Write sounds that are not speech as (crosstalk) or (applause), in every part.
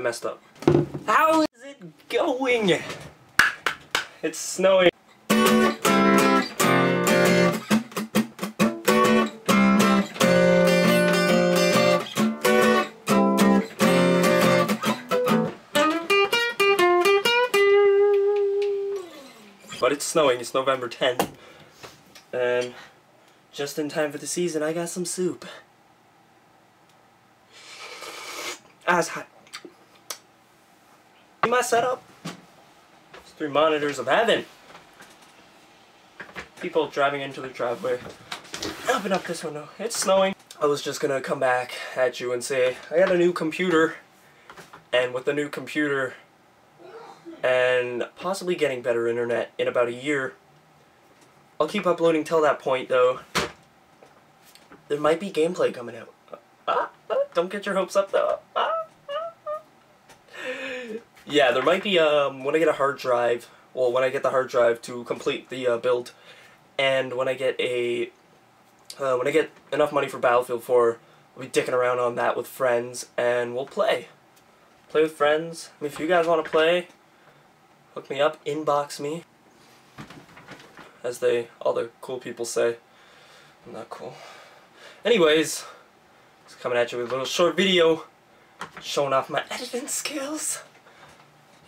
I messed up. How is it going? It's snowing. But it's snowing, it's November 10th. And just in time for the season, I got some soup. As hot. My setup. It's three monitors of heaven. People driving into the driveway. Open up this window. It's snowing. I was just gonna come back at you and say, I got a new computer. And with the new computer, and possibly getting better internet in about a year. I'll keep uploading till that point though. There might be gameplay coming out. Ah, ah, don't get your hopes up though. Ah, yeah, there might be um when I get a hard drive. Well, when I get the hard drive to complete the uh, build, and when I get a uh, when I get enough money for Battlefield 4, I'll be dicking around on that with friends, and we'll play. Play with friends. I mean, if you guys want to play, Hook me up, inbox me. As they, all the cool people say. I'm not cool. Anyways, just coming at you with a little short video showing off my editing skills.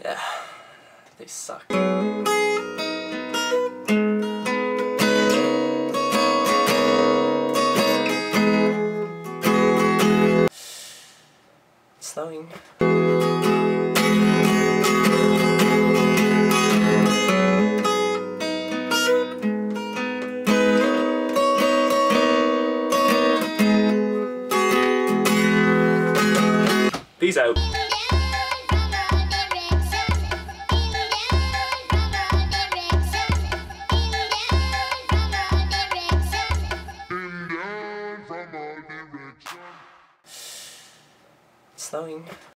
Yeah, (sighs) they suck. It's (sighs) snowing. Peace out. Snowing.